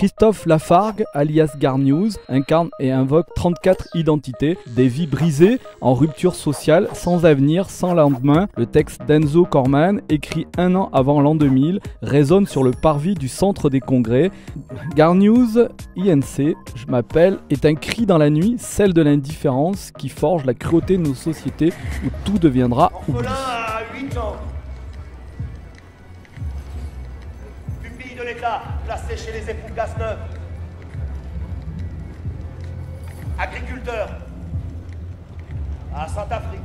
Christophe Lafargue, alias Garnews, incarne et invoque 34 identités, des vies brisées, en rupture sociale, sans avenir, sans lendemain. Le texte d'Enzo Corman, écrit un an avant l'an 2000, résonne sur le parvis du centre des congrès. Garnews, INC, je m'appelle, est un cri dans la nuit, celle de l'indifférence qui forge la cruauté de nos sociétés où tout deviendra oubli. De l'État, placé chez les époux Gasneuf. Agriculteur. À Saint-Afrique.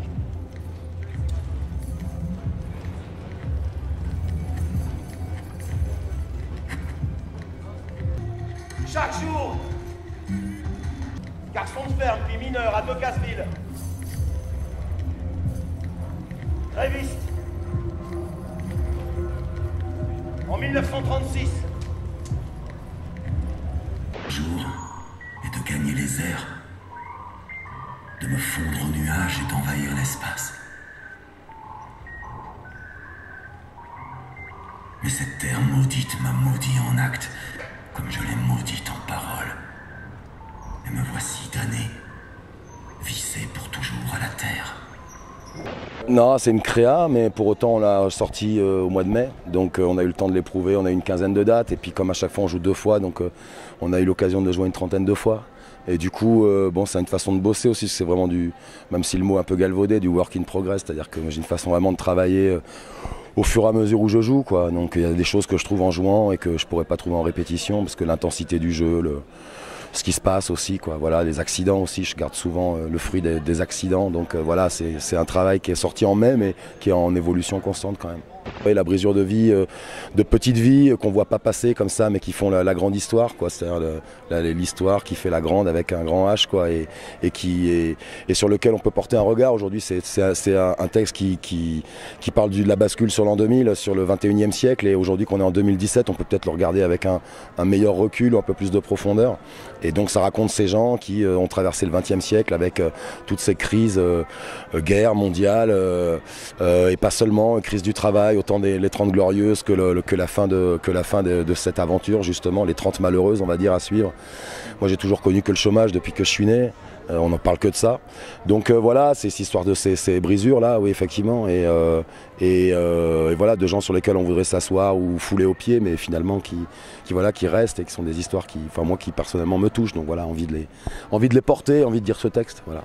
Chaque jour, garçon de ferme puis mineur à Decazeville. Gréviste. En 1936. jour est de gagner les airs, de me fondre en nuages et d'envahir l'espace. Mais cette terre maudite m'a maudit en acte, comme je l'ai maudite en parole. Et me voici damné, Non, c'est une créa, mais pour autant on l'a sorti euh, au mois de mai, donc euh, on a eu le temps de l'éprouver, on a eu une quinzaine de dates, et puis comme à chaque fois on joue deux fois, donc euh, on a eu l'occasion de jouer une trentaine de fois. Et du coup, euh, bon, c'est une façon de bosser aussi, c'est vraiment du, même si le mot est un peu galvaudé, du work in progress, c'est-à-dire que j'ai une façon vraiment de travailler euh, au fur et à mesure où je joue, quoi. Donc il y a des choses que je trouve en jouant et que je pourrais pas trouver en répétition, parce que l'intensité du jeu, le, ce qui se passe aussi, quoi. Voilà, les accidents aussi, je garde souvent euh, le fruit des, des accidents. Donc euh, voilà, c'est c'est un travail qui est sorti en mai, mais qui est en évolution constante quand même. La brisure de vie, euh, de petites vies euh, qu'on voit pas passer comme ça, mais qui font la, grande histoire, quoi. C'est-à-dire l'histoire qui fait la grande avec un grand H, quoi, et, et qui et sur lequel on peut porter un regard. Aujourd'hui, c'est un, texte qui, qui, parle de la bascule sur l'an 2000, sur le 21e siècle, et aujourd'hui qu'on est en 2017, on peut peut-être le regarder avec un, un meilleur recul, un peu plus de profondeur. Et donc ça raconte ces gens qui euh, ont traversé le 20e siècle avec toutes ces crises, euh, guerre mondiale, et pas seulement, crise du travail, autant des, les 30 glorieuses que, la fin, de, que la fin de, cette aventure, justement, les 30 malheureuses, on va dire, à suivre. Moi j'ai toujours connu que le chômage depuis que je suis né. Euh, on n'en parle que de ça. Donc euh, voilà, c'est cette histoire de ces, brisures-là, oui, effectivement. Euh, et voilà, de gens sur lesquels on voudrait s'asseoir ou fouler aux pieds, mais finalement qui, qui, voilà, qui restent et qui sont des histoires qui, enfin, moi, qui personnellement me touchent. Donc voilà, envie de les, envie de les porter, envie de dire ce texte. Voilà.